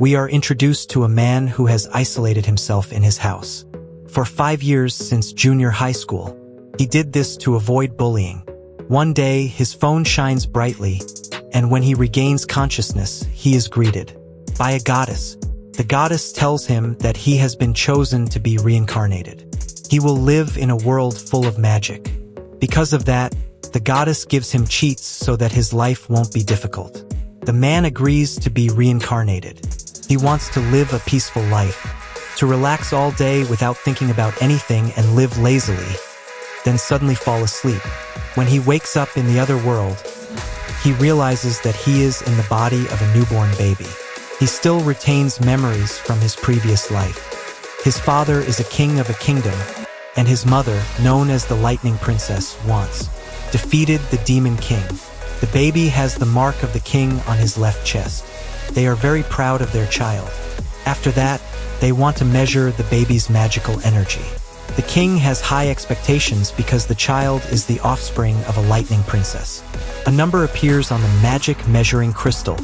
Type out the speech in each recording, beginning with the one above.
we are introduced to a man who has isolated himself in his house. For five years since junior high school, he did this to avoid bullying. One day, his phone shines brightly, and when he regains consciousness, he is greeted by a goddess. The goddess tells him that he has been chosen to be reincarnated. He will live in a world full of magic. Because of that, the goddess gives him cheats so that his life won't be difficult. The man agrees to be reincarnated. He wants to live a peaceful life, to relax all day without thinking about anything and live lazily, then suddenly fall asleep. When he wakes up in the other world, he realizes that he is in the body of a newborn baby. He still retains memories from his previous life. His father is a king of a kingdom, and his mother, known as the Lightning Princess, once defeated the Demon King. The baby has the mark of the king on his left chest. They are very proud of their child. After that, they want to measure the baby's magical energy. The king has high expectations because the child is the offspring of a lightning princess. A number appears on the magic measuring crystal,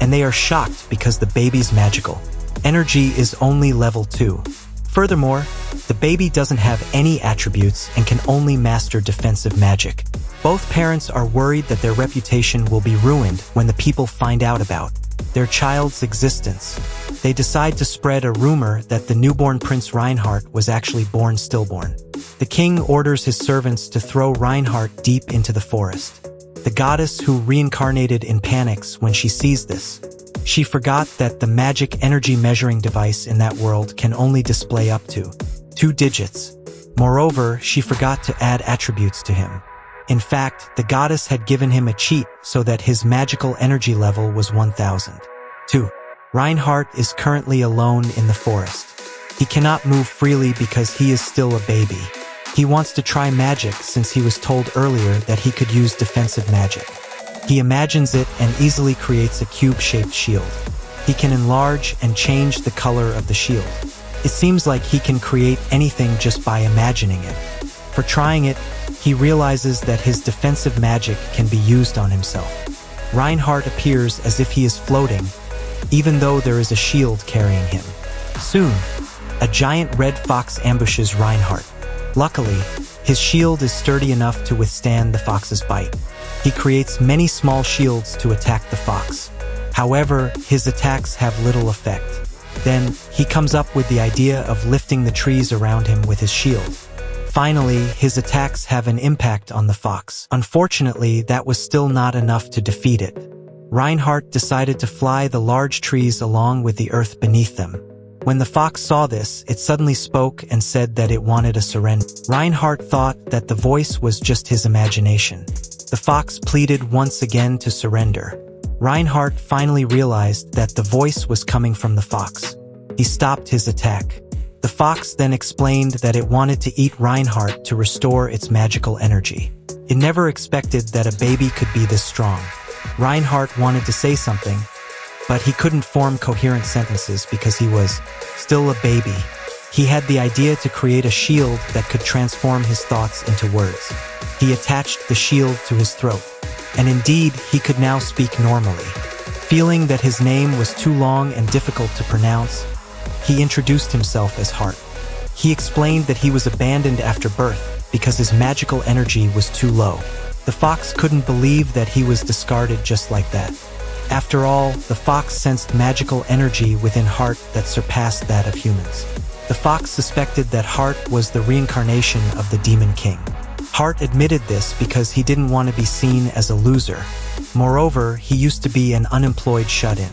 and they are shocked because the baby's magical. Energy is only level 2. Furthermore, the baby doesn't have any attributes and can only master defensive magic. Both parents are worried that their reputation will be ruined when the people find out about their child's existence. They decide to spread a rumor that the newborn Prince Reinhardt was actually born stillborn. The king orders his servants to throw Reinhardt deep into the forest. The goddess who reincarnated in panics when she sees this. She forgot that the magic energy measuring device in that world can only display up to two digits. Moreover, she forgot to add attributes to him. In fact, the goddess had given him a cheat so that his magical energy level was 1000. 2. Reinhardt is currently alone in the forest. He cannot move freely because he is still a baby. He wants to try magic since he was told earlier that he could use defensive magic. He imagines it and easily creates a cube-shaped shield. He can enlarge and change the color of the shield. It seems like he can create anything just by imagining it. For trying it, he realizes that his defensive magic can be used on himself. Reinhardt appears as if he is floating, even though there is a shield carrying him. Soon, a giant red fox ambushes Reinhardt. Luckily, his shield is sturdy enough to withstand the fox's bite. He creates many small shields to attack the fox. However, his attacks have little effect. Then, he comes up with the idea of lifting the trees around him with his shield. Finally, his attacks have an impact on the fox. Unfortunately, that was still not enough to defeat it. Reinhardt decided to fly the large trees along with the earth beneath them. When the fox saw this, it suddenly spoke and said that it wanted a surrender. Reinhardt thought that the voice was just his imagination. The fox pleaded once again to surrender. Reinhardt finally realized that the voice was coming from the fox. He stopped his attack. The fox then explained that it wanted to eat Reinhardt to restore its magical energy. It never expected that a baby could be this strong. Reinhardt wanted to say something, but he couldn't form coherent sentences because he was still a baby. He had the idea to create a shield that could transform his thoughts into words. He attached the shield to his throat, and indeed, he could now speak normally. Feeling that his name was too long and difficult to pronounce, he introduced himself as Hart. He explained that he was abandoned after birth because his magical energy was too low. The fox couldn't believe that he was discarded just like that. After all, the fox sensed magical energy within Hart that surpassed that of humans. The fox suspected that Hart was the reincarnation of the Demon King. Hart admitted this because he didn't want to be seen as a loser. Moreover, he used to be an unemployed shut-in.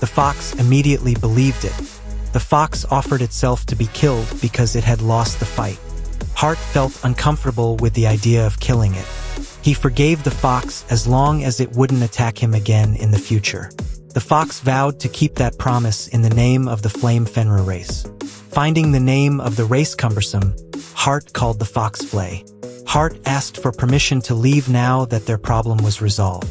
The fox immediately believed it the fox offered itself to be killed because it had lost the fight. Hart felt uncomfortable with the idea of killing it. He forgave the fox as long as it wouldn't attack him again in the future. The fox vowed to keep that promise in the name of the Flame Fenrir race. Finding the name of the race cumbersome, Hart called the fox Flay. Hart asked for permission to leave now that their problem was resolved.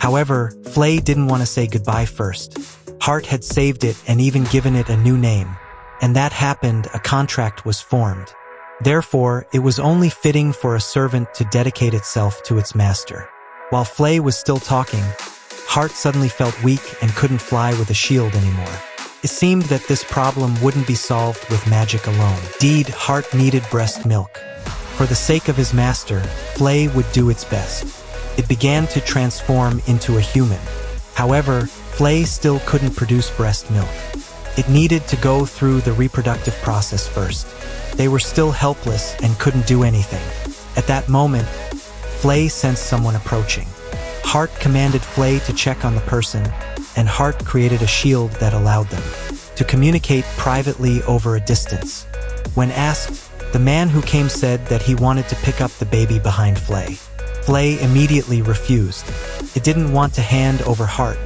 However, Flay didn't want to say goodbye first. Hart had saved it and even given it a new name. And that happened, a contract was formed. Therefore, it was only fitting for a servant to dedicate itself to its master. While Flay was still talking, Hart suddenly felt weak and couldn't fly with a shield anymore. It seemed that this problem wouldn't be solved with magic alone. Indeed, Hart needed breast milk. For the sake of his master, Flay would do its best. It began to transform into a human. However, Flay still couldn't produce breast milk. It needed to go through the reproductive process first. They were still helpless and couldn't do anything. At that moment, Flay sensed someone approaching. Hart commanded Flay to check on the person, and Hart created a shield that allowed them to communicate privately over a distance. When asked, the man who came said that he wanted to pick up the baby behind Flay. Flay immediately refused. It didn't want to hand over Hart,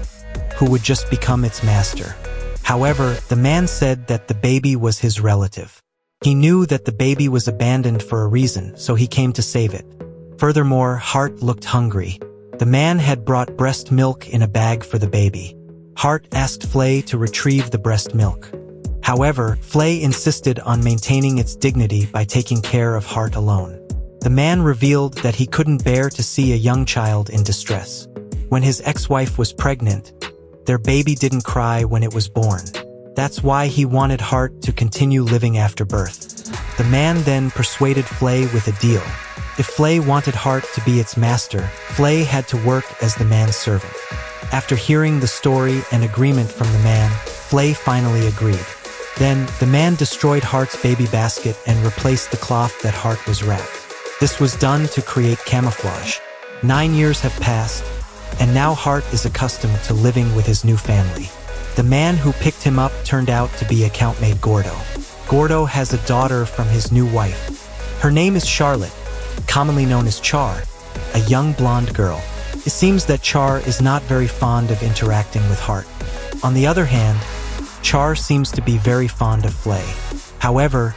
who would just become its master. However, the man said that the baby was his relative. He knew that the baby was abandoned for a reason, so he came to save it. Furthermore, Hart looked hungry. The man had brought breast milk in a bag for the baby. Hart asked Flay to retrieve the breast milk. However, Flay insisted on maintaining its dignity by taking care of Hart alone. The man revealed that he couldn't bear to see a young child in distress. When his ex-wife was pregnant, their baby didn't cry when it was born. That's why he wanted Hart to continue living after birth. The man then persuaded Flay with a deal. If Flay wanted Hart to be its master, Flay had to work as the man's servant. After hearing the story and agreement from the man, Flay finally agreed. Then, the man destroyed Hart's baby basket and replaced the cloth that Hart was wrapped. This was done to create camouflage. Nine years have passed, and now Hart is accustomed to living with his new family. The man who picked him up turned out to be account mate Gordo. Gordo has a daughter from his new wife. Her name is Charlotte, commonly known as Char, a young blonde girl. It seems that Char is not very fond of interacting with Hart. On the other hand, Char seems to be very fond of Flay. However,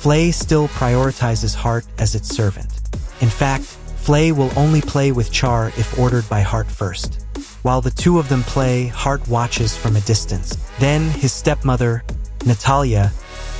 Flay still prioritizes Hart as its servant. In fact, Flay will only play with Char if ordered by Hart first. While the two of them play, Hart watches from a distance. Then his stepmother, Natalia,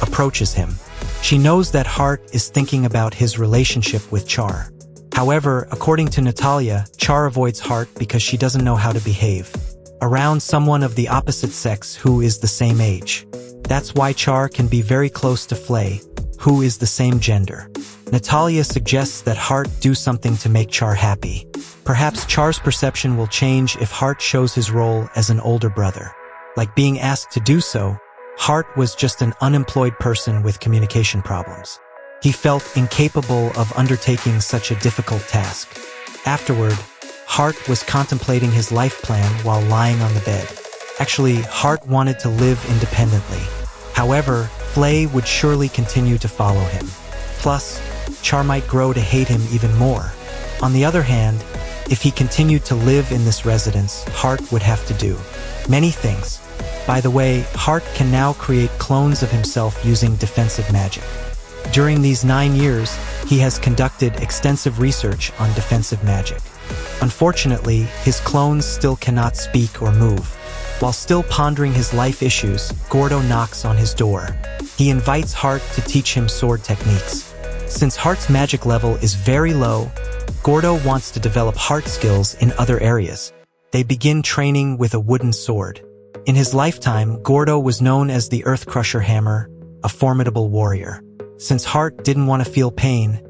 approaches him. She knows that Hart is thinking about his relationship with Char. However, according to Natalia, Char avoids Hart because she doesn't know how to behave around someone of the opposite sex who is the same age. That's why Char can be very close to Flay, who is the same gender. Natalia suggests that Hart do something to make Char happy. Perhaps Char's perception will change if Hart shows his role as an older brother. Like being asked to do so, Hart was just an unemployed person with communication problems. He felt incapable of undertaking such a difficult task. Afterward, Hart was contemplating his life plan while lying on the bed. Actually, Hart wanted to live independently. However, Flay would surely continue to follow him. Plus, Char might grow to hate him even more. On the other hand, if he continued to live in this residence, Hart would have to do many things. By the way, Hart can now create clones of himself using defensive magic. During these nine years, he has conducted extensive research on defensive magic. Unfortunately, his clones still cannot speak or move. While still pondering his life issues, Gordo knocks on his door. He invites Hart to teach him sword techniques. Since Hart's magic level is very low, Gordo wants to develop Hart skills in other areas. They begin training with a wooden sword. In his lifetime, Gordo was known as the Earth Crusher Hammer, a formidable warrior. Since Hart didn't want to feel pain,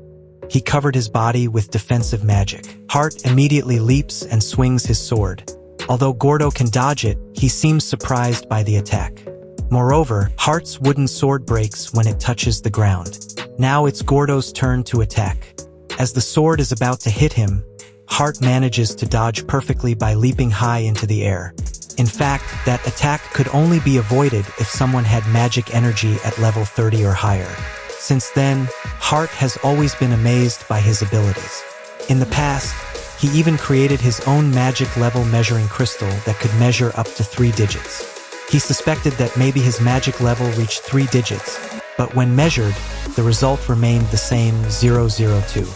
he covered his body with defensive magic. Hart immediately leaps and swings his sword. Although Gordo can dodge it, he seems surprised by the attack. Moreover, Hart's wooden sword breaks when it touches the ground. Now it's Gordo's turn to attack. As the sword is about to hit him, Hart manages to dodge perfectly by leaping high into the air. In fact, that attack could only be avoided if someone had magic energy at level 30 or higher. Since then, Hart has always been amazed by his abilities. In the past, he even created his own magic level measuring crystal that could measure up to three digits. He suspected that maybe his magic level reached three digits, but when measured, the result remained the same 002.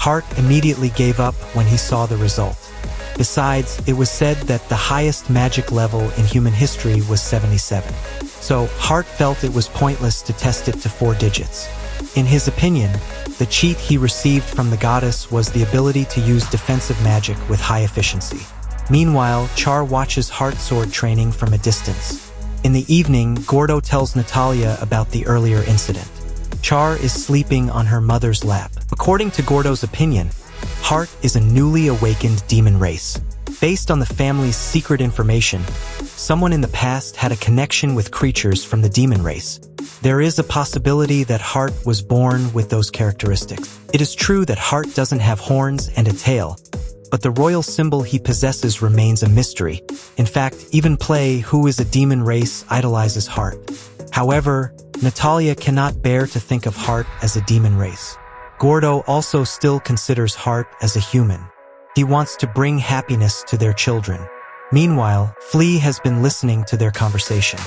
Hart immediately gave up when he saw the result. Besides, it was said that the highest magic level in human history was 77. So Hart felt it was pointless to test it to four digits. In his opinion, the cheat he received from the goddess was the ability to use defensive magic with high efficiency. Meanwhile, Char watches Hart sword training from a distance. In the evening, Gordo tells Natalia about the earlier incident. Char is sleeping on her mother's lap. According to Gordo's opinion, Hart is a newly awakened demon race. Based on the family's secret information, someone in the past had a connection with creatures from the demon race. There is a possibility that Hart was born with those characteristics. It is true that Hart doesn't have horns and a tail, but the royal symbol he possesses remains a mystery. In fact, even Flay, who is a demon race, idolizes Hart. However, Natalia cannot bear to think of Hart as a demon race. Gordo also still considers Hart as a human. He wants to bring happiness to their children. Meanwhile, Flay has been listening to their conversation.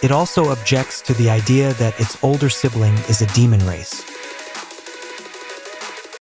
It also objects to the idea that its older sibling is a demon race.